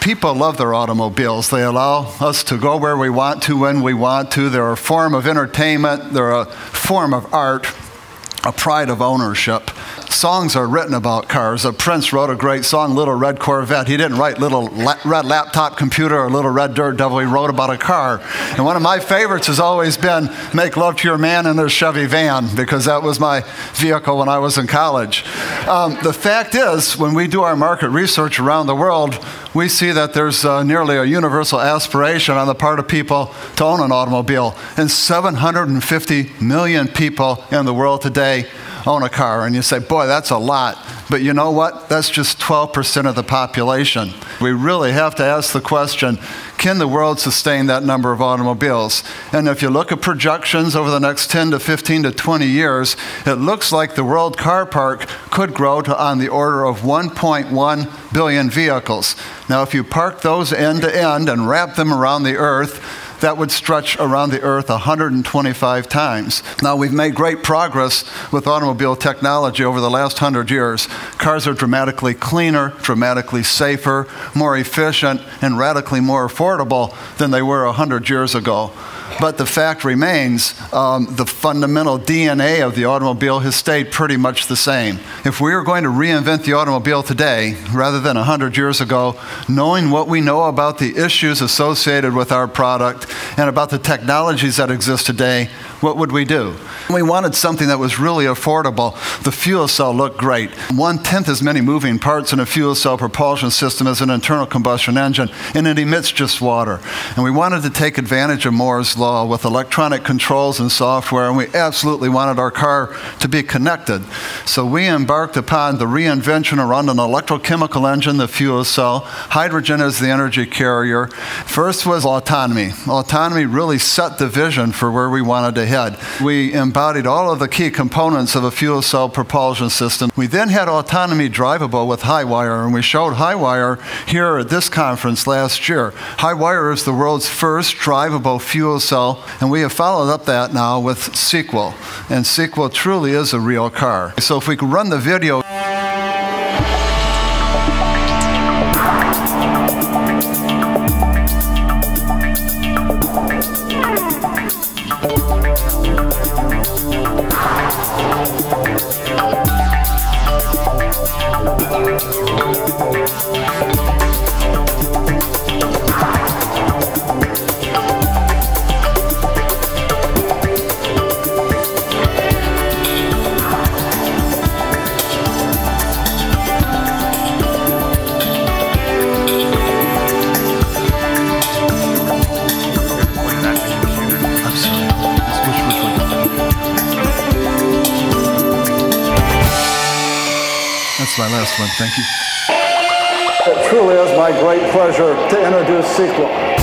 People love their automobiles. They allow us to go where we want to when we want to. They're a form of entertainment, they're a form of art, a pride of ownership songs are written about cars. Uh, Prince wrote a great song, Little Red Corvette. He didn't write Little la- Red Laptop Computer or Little Red Dirt Devil. He wrote about a car. And one of my favorites has always been Make Love to Your Man in a Chevy van because that was my vehicle when I was in college. Um, the fact is, when we do our market research around the world, we see that there's uh, nearly a universal aspiration on the part of people to own an automobile. And 750 million people in the world today own a car. And you say, boy, that's a lot. But you know what? That's just 12% of the population. We really have to ask the question can the world sustain that number of automobiles? And if you look at projections over the next 10 to 15 to 20 years, it looks like the world car park could grow to on the order of 1.1 billion vehicles. Now, if you park those end to end and wrap them around the earth, that would stretch around the earth 125 times. Now, we've made great progress with automobile technology over the last 100 years. Cars are dramatically cleaner, dramatically safer, more efficient, and radically more affordable than they were 100 years ago. But the fact remains um, the fundamental DNA of the automobile has stayed pretty much the same. If we are going to reinvent the automobile today, rather than 100 years ago, knowing what we know about the issues associated with our product and about the technologies that exist today, what would we do? We wanted something that was really affordable. The fuel cell looked great. One tenth as many moving parts in a fuel cell propulsion system as an internal combustion engine, and it emits just water. And we wanted to take advantage of Moore's Law with electronic controls and software, and we absolutely wanted our car to be connected. So we embarked upon the reinvention around an electrochemical engine, the fuel cell, hydrogen as the energy carrier. First was autonomy. Autonomy really set the vision for where we wanted to head. We embodied all of the key components of a fuel cell propulsion system. We then had autonomy drivable with Hy-wire, and we showed Hy-wire here at this conference last year. Hy-wire is the world's first drivable fuel cell, and we have followed up that now with Sequel. And Sequel truly is a real car. So if we could run the video. I'm That's my last one. Thank you. It truly is my great pleasure to introduce Sequel.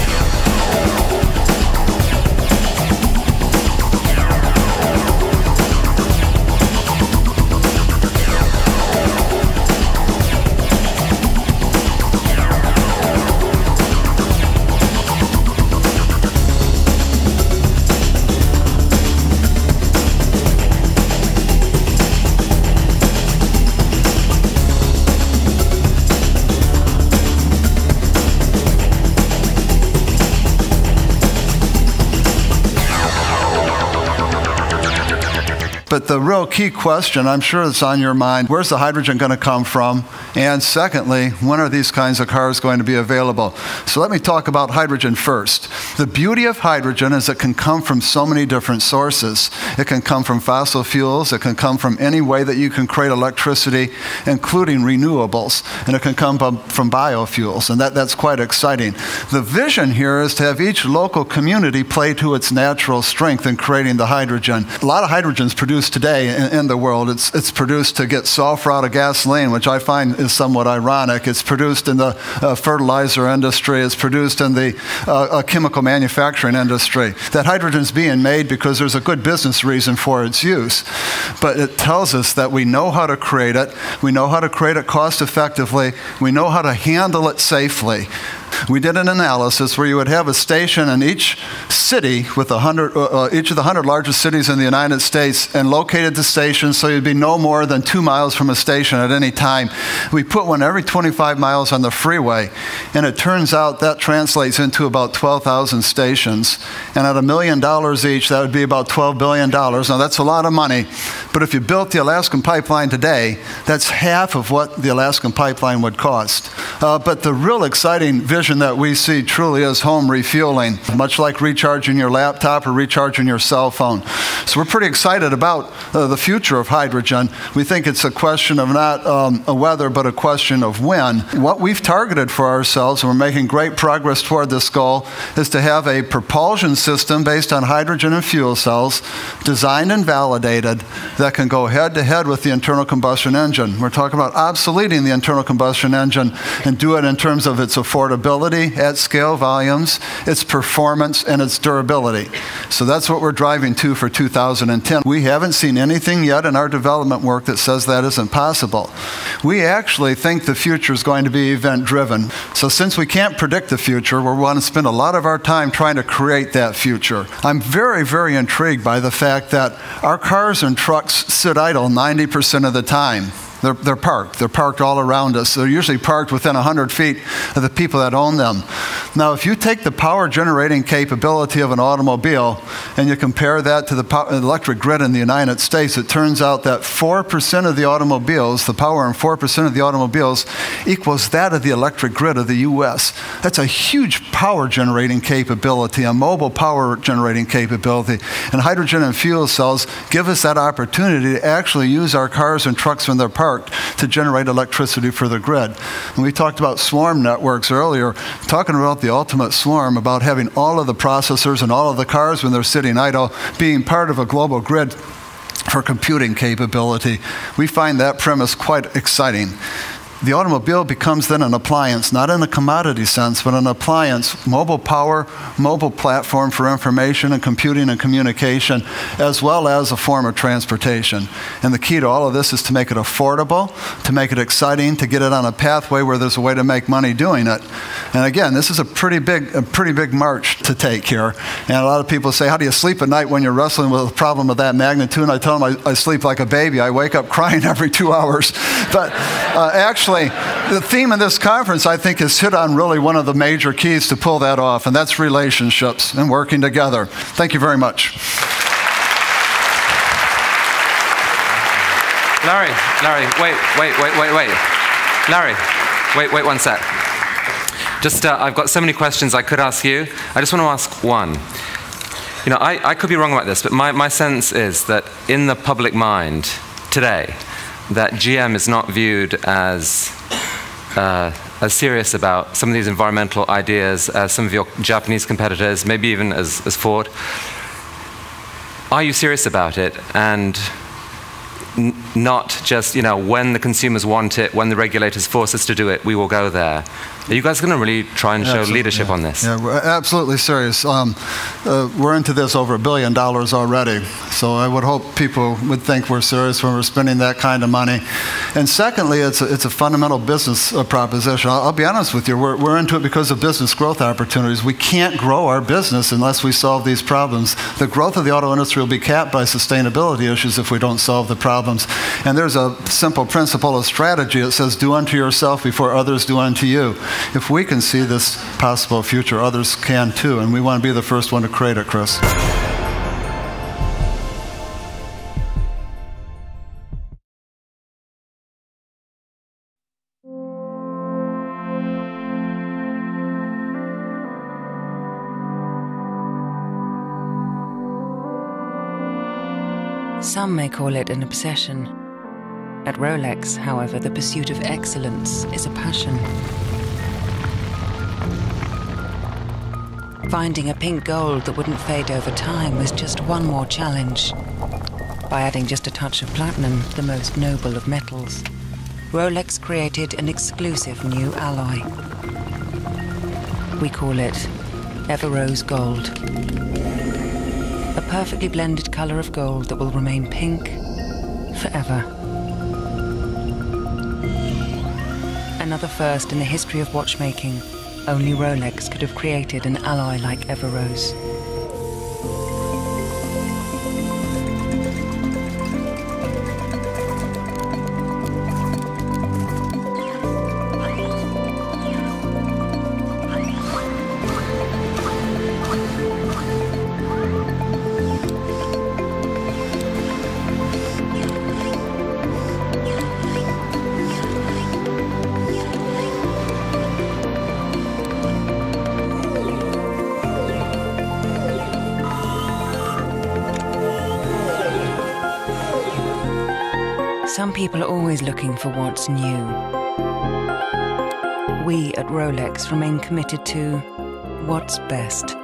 But the real key question, I'm sure it's on your mind, where's the hydrogen going to come from? And secondly, when are these kinds of cars going to be available? So let me talk about hydrogen first. The beauty of hydrogen is it can come from so many different sources. It can come from fossil fuels, it can come from any way that you can create electricity, including renewables, and it can come from biofuels, and that, that's quite exciting. The vision here is to have each local community play to its natural strength in creating the hydrogen. A lot of hydrogen is produced today in, in, the world. It's, it's produced to get sulfur out of gasoline, which I find is somewhat ironic. It's produced in the uh, fertilizer industry. It's produced in the uh, chemical manufacturing industry. That hydrogen is being made because there's a good business reason for its use. But it tells us that we know how to create it. We know how to create it cost effectively. We know how to handle it safely. We did an analysis where you would have a station in each city with hundred, uh, uh each of the 100 largest cities in the United States and located the station so you'd be no more than two miles from a station at any time. We put one every 25 miles on the freeway, and it turns out that translates into about 12,000 stations. And at a million dollars each, that would be about $12 billion. Now, that's a lot of money, but if you built the Alaskan pipeline today, that's half of what the Alaskan pipeline would cost. Uh, but the real exciting vision that we see truly is home refueling, much like recharging your laptop or recharging your cell phone. So we're pretty excited about uh, the future of hydrogen. We think it's a question of not um, a whether, but a question of when. What we've targeted for ourselves, and we're making great progress toward this goal, is to have a propulsion system based on hydrogen and fuel cells, designed and validated, that can go head to head with the internal combustion engine. We're talking about obsoleting the internal combustion engine and do it in terms of its affordability at scale volumes, its performance, and its durability. So that's what we're driving to for 2010. We haven't seen anything yet in our development work that says that isn't possible. We actually think the future is going to be event driven. So since we can't predict the future, we want to spend a lot of our time trying to create that future. I'm very, very intrigued by the fact that our cars and trucks sit idle 90% of the time. They're, they're parked. They're parked all around us. They're usually parked within 100 feet of the people that own them. Now, if you take the power generating capability of an automobile and you compare that to the electric grid in the United States, it turns out that 4% of the automobiles, the power in 4% of the automobiles, equals that of the electric grid of the U.S. That's a huge power generating capability, a mobile power generating capability. And hydrogen and fuel cells give us that opportunity to actually use our cars and trucks when they're parked to generate electricity for the grid. And we talked about swarm networks earlier, talking about the ultimate swarm, about having all of the processors and all of the cars when they're sitting idle being part of a global grid for computing capability. We find that premise quite exciting the automobile becomes then an appliance, not in a commodity sense, but an appliance, mobile power, mobile platform for information and computing and communication, as well as a form of transportation. And the key to all of this is to make it affordable, to make it exciting, to get it on a pathway where there's a way to make money doing it. And again, this is a pretty big, a pretty big march to take here. And a lot of people say, how do you sleep at night when you're wrestling with a problem of that magnitude? And I tell them I, I sleep like a baby. I wake up crying every two hours. But uh, actually, actually, the theme of this conference, I think, has hit on really one of the major keys to pull that off, and that's relationships and working together. Thank you very much. Larry, Larry, wait, wait, wait, wait, wait. Larry, wait, wait one sec. Just, uh, I've got so many questions I could ask you. I just want to ask one. You know, I, I could be wrong about this, but my, my sense is that in the public mind today, that GM is not viewed as uh, as serious about some of these environmental ideas as some of your Japanese competitors, maybe even as, as Ford. Are you serious about it? And not just, you know, when the consumers want it, when the regulators force us to do it, we will go there. Are you guys going to really try and show leadership yeah. on this? Yeah, we're absolutely serious. Um, uh, we're into this over a billion dollars already, so I would hope people would think we're serious when we're spending that kind of money. And secondly, it's a, it's a fundamental business uh, proposition. I'll, I'll, be honest with you, we're, we're into it because of business growth opportunities. We can't grow our business unless we solve these problems. The growth of the auto industry will be capped by sustainability issues if we don't solve the problems. And there's a simple principle of strategy. It says, do unto yourself before others do unto you if we can see this possible future, others can too, and we want to be the first one to create it, Chris. Some may call it an obsession. At Rolex, however, the pursuit of excellence is a passion. Finding a pink gold that wouldn't fade over time was just one more challenge. By adding just a touch of platinum, the most noble of metals, Rolex created an exclusive new alloy. We call it Everose Gold. A perfectly blended color of gold that will remain pink forever. Another first in the history of watchmaking only Rolex could have created an alloy like Everose. Some people are always looking for what's new. We at Rolex remain committed to what's best.